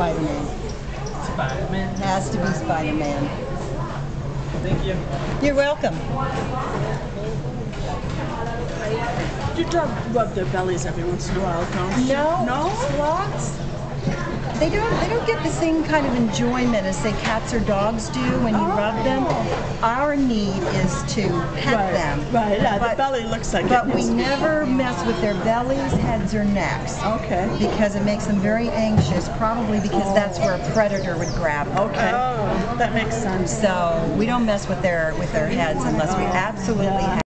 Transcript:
Spider-Man. Spider-Man. Has to be Spider-Man. Thank you. You're welcome. You don't rub their bellies every once in a while, don't you? No, No? sloths. They don't. They don't get the same kind of enjoyment as say cats or dogs do when you rub them. Oh. Our need is to pet Oh. Right, them. right, yeah, the belly looks like it But we to be- never mess with their bellies, heads, or necks. Okay. Because it makes them very anxious, probably because that's where a predator would grab them. Okay. Oh, that makes sense. So we don't mess with their with their heads unless we oh, absolutely Yeah. have.